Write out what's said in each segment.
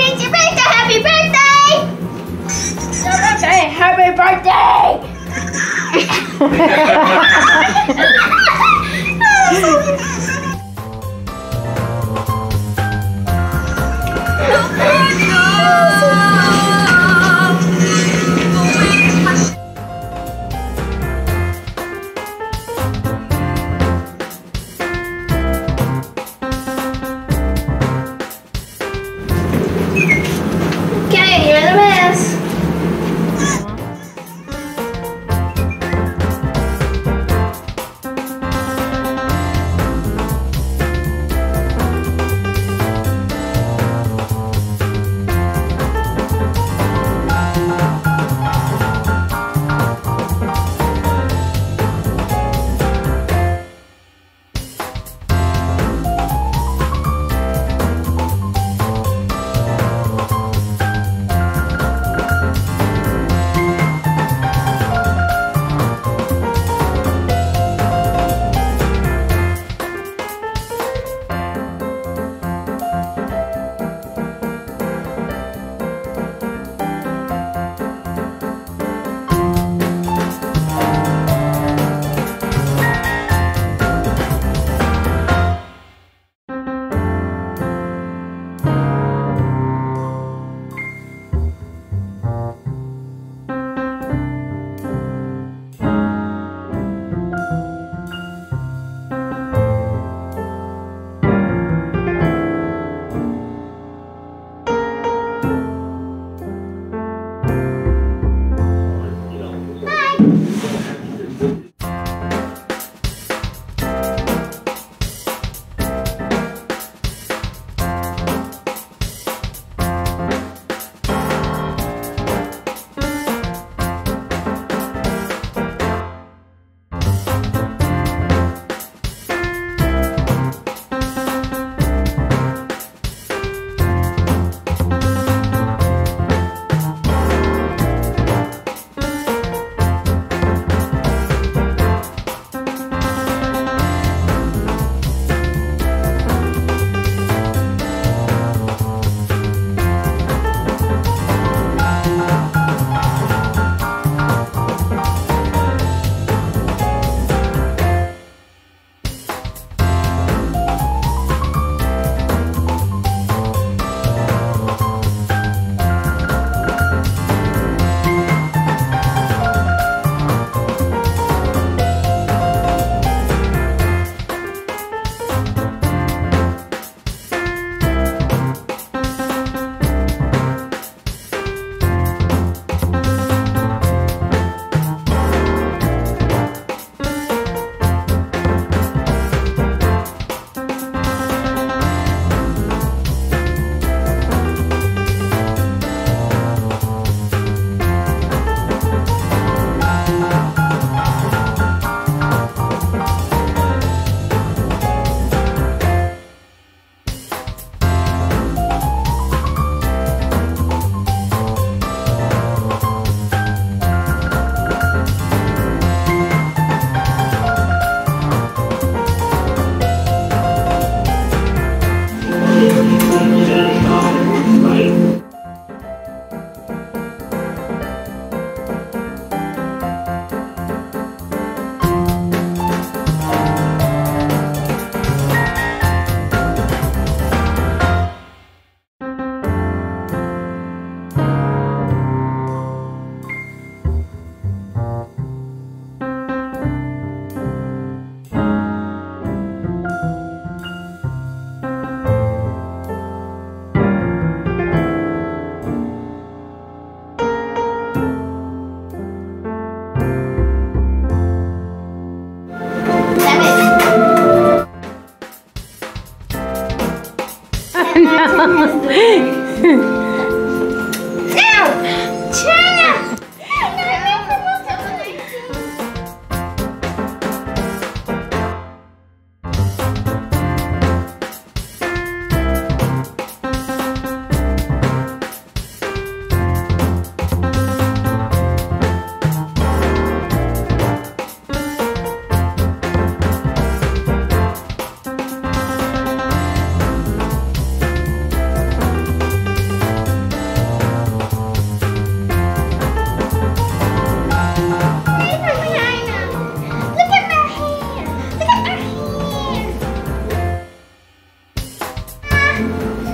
it's your birthday! Happy birthday! Birthday! Happy birthday!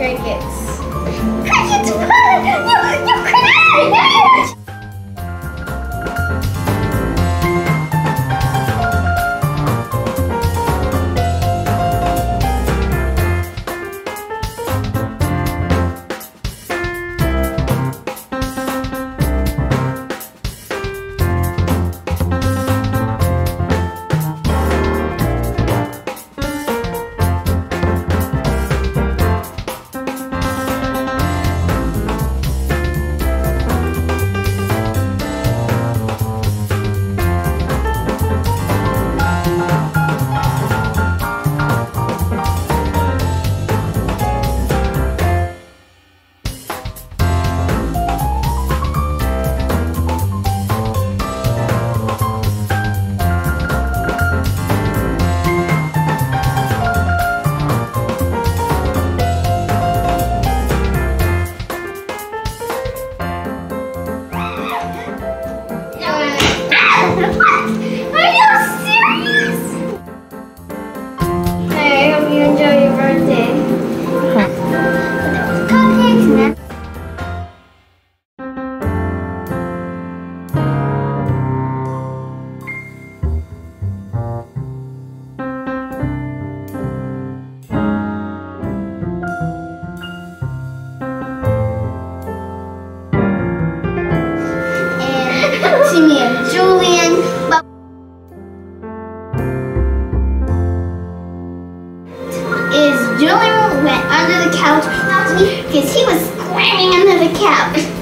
crickets. Julian went under the couch because he was squirming under the couch.